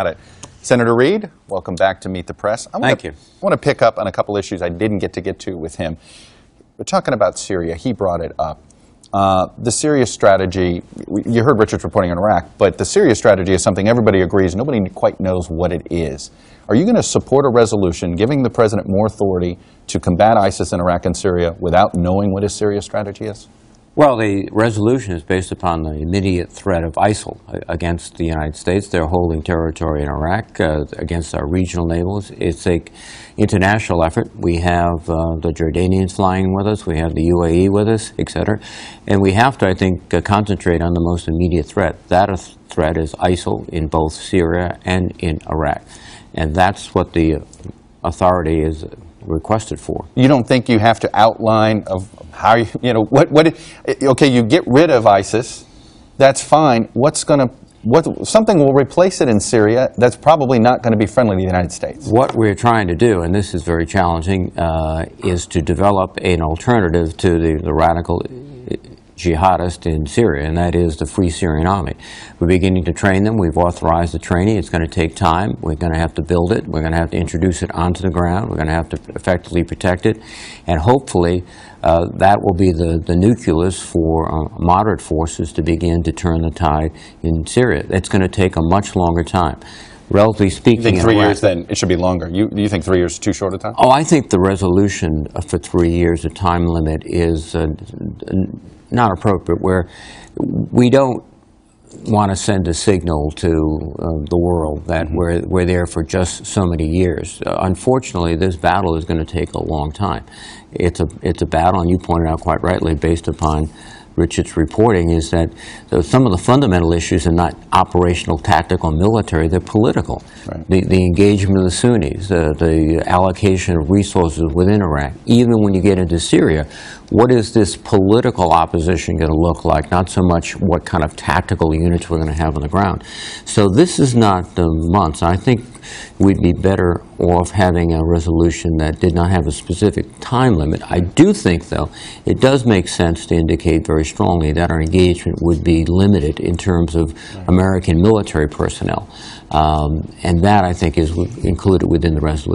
Got it. Senator Reed, welcome back to Meet the Press. I Thank you. I want to pick up on a couple issues I didn't get to get to with him. We're talking about Syria. He brought it up. Uh, the Syria strategy, you heard Richard's reporting on Iraq, but the Syria strategy is something everybody agrees, nobody quite knows what it is. Are you going to support a resolution giving the president more authority to combat ISIS in Iraq and Syria without knowing what his Syria strategy is? Well, the resolution is based upon the immediate threat of ISIL against the United States. They're holding territory in Iraq uh, against our regional neighbors. It's a international effort. We have uh, the Jordanians flying with us. We have the UAE with us, et cetera. And we have to, I think, uh, concentrate on the most immediate threat. That uh, threat is ISIL in both Syria and in Iraq. And that's what the authority is requested for. You don't think you have to outline of how you, you know, what, what, okay, you get rid of ISIS, that's fine. What's going to, what, something will replace it in Syria that's probably not going to be friendly to the United States. What we're trying to do, and this is very challenging, uh, is to develop an alternative to the, the radical jihadist in Syria, and that is the Free Syrian Army. We're beginning to train them. We've authorized the training. It's going to take time. We're going to have to build it. We're going to have to introduce it onto the ground. We're going to have to effectively protect it. And hopefully, uh, that will be the, the nucleus for uh, moderate forces to begin to turn the tide in Syria. It's going to take a much longer time. Relatively speaking, You think three Iraq- years, then it should be longer. You, you think three years is too short a time? Oh, I think the resolution for three years, the time limit, is uh, not appropriate, where we don't want to send a signal to uh, the world that we're, we're there for just so many years. Uh, unfortunately, this battle is going to take a long time. It's a, it's a battle, and you pointed out quite rightly, based upon Richard's reporting, is that some of the fundamental issues are not operational, tactical, military, they're political. Right. The, the engagement of the Sunnis, the, the allocation of resources within Iraq, even when you get into Syria, what is this political opposition going to look like? Not so much what kind of tactical units we're going to have on the ground. So this is not the months. I think we'd be better off having a resolution that did not have a specific time limit. I do think, though, it does make sense to indicate very strongly that our engagement would be limited in terms of American military personnel. Um, and that, I think, is included within the resolution.